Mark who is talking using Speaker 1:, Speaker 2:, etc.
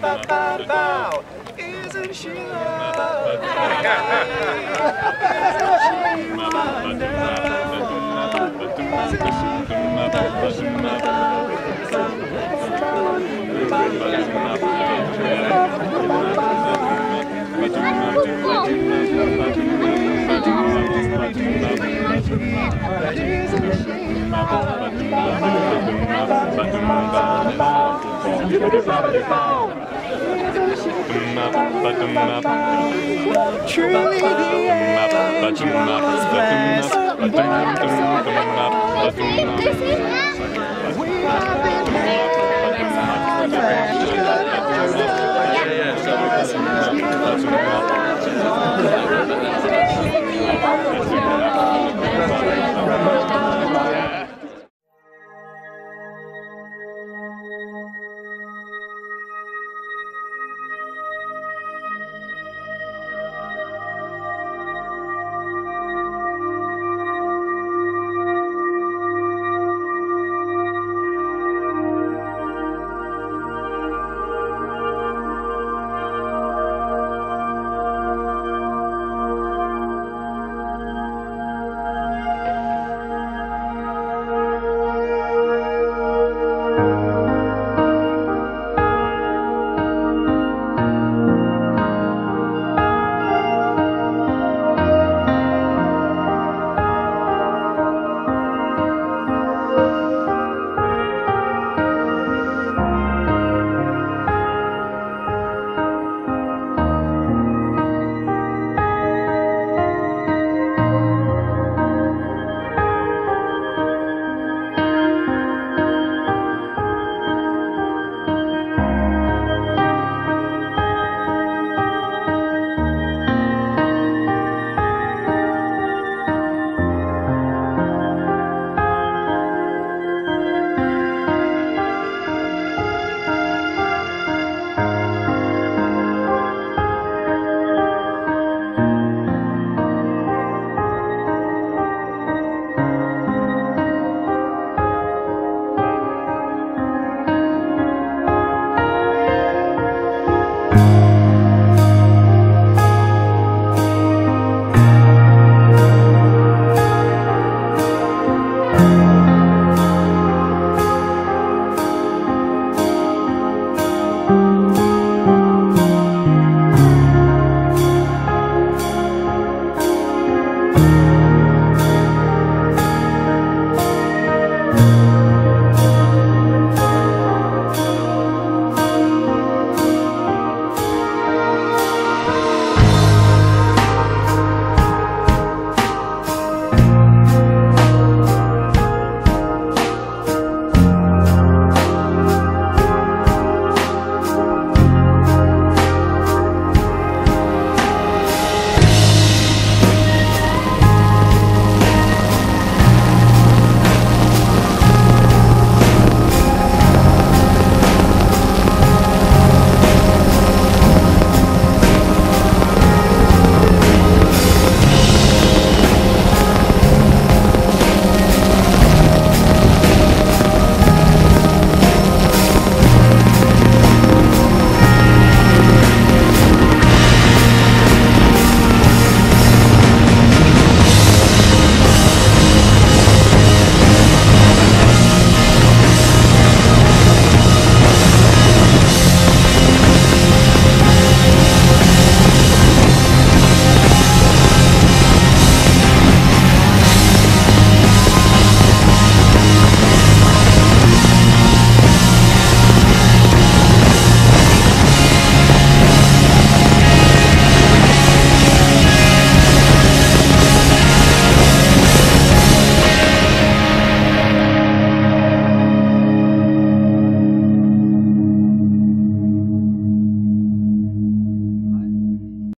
Speaker 1: ba ba bow. Isn't she lovely? Isn't
Speaker 2: she wonderful?
Speaker 1: Isn't she wonderful?
Speaker 3: Isn't she Truly the end
Speaker 2: is We are
Speaker 4: the heaven,